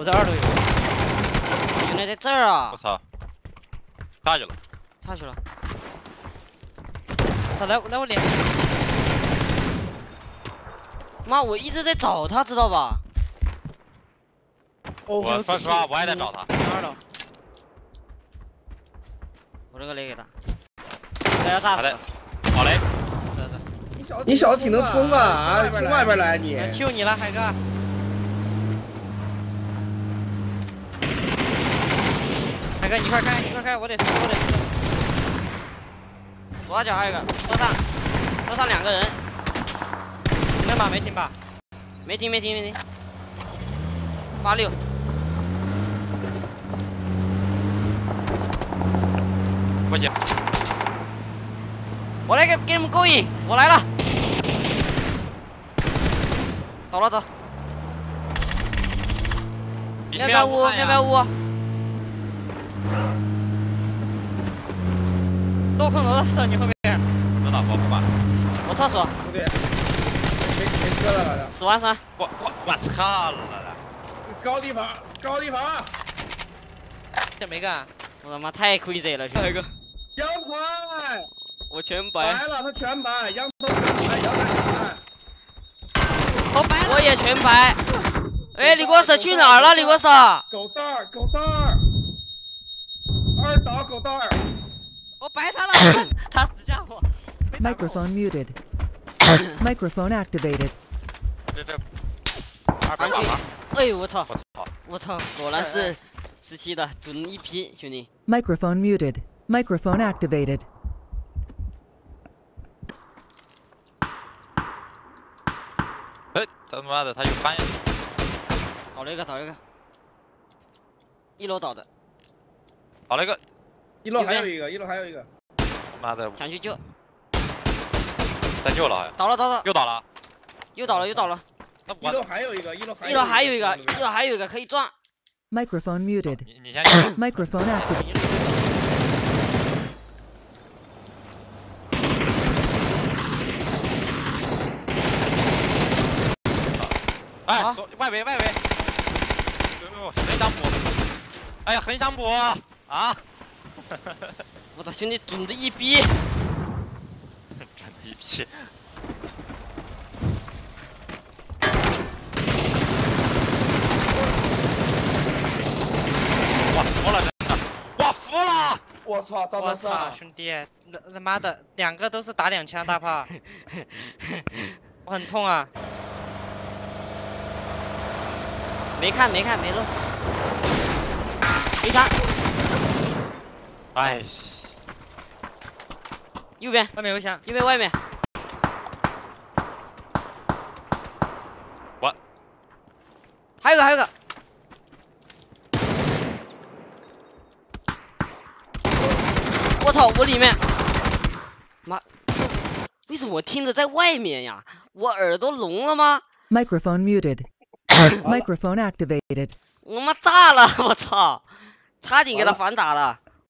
我在二楼有，原来在这儿啊我！操，下去了。下去了，他来来我脸，妈，我一直在找他，知道吧？哦我说实话，我也在找他。二楼，我这个雷给他，大家炸死好嘞了，好嘞，是是，你小子挺能冲啊啊！从外边来你，来救你了，海哥。哥，你快开，你快开，我得死，我得死。左脚还有一个，车上，车上两个人，停了吗？没停吧？没停没停没停，八六，不行，我来给给你们勾引，我来了，走了走，你要不要屋？要不要屋？多空楼上你后面。知道我不管。我厕所，不对，没没车了好像。死完三，我我我操了！高地房，高地房，这没干。我他妈太 crazy 了，兄弟，哥，阳台我全白，白了，他全白，羊头全白，阳台全白。好白我也全白。哎，李国舍去哪儿了？李国舍，狗蛋儿，狗蛋儿，二打狗蛋儿。我白他了，他死家伙。Microphone muted. Microphone activated. 这这二百上去瓦吗？哎呦我操，我操！我操，果然是十七的，准一批，兄弟。Microphone muted. Microphone activated. 哎，他妈的，他又翻。倒了一个，倒了一个，一楼倒的，好了一个，一楼还有一个，一楼还有一个。妈的，想去救，再救了好像，倒了倒了，又倒了。又倒了又倒了，那一楼还有一个，一楼还一楼还有一个，一楼还有一个可以撞。Microphone muted. 你你先。Microphone activated. 哎啊，外围外围。哎呦，横向补。哎呀，横向补啊！我操，兄弟准的一逼，准的一逼。我服了，真的，我服了。我操，我操，兄弟，他他妈的，两个都是打两枪大炮，我很痛啊！没看没看没漏，没他，哎，右边外面有枪，右边外面。我还有个还有个，我操，我里面，妈，为什么我听着在外面呀？我耳朵聋了吗？Microphone muted. Microphone activated. 我妈炸了，我操，差点给他反打了。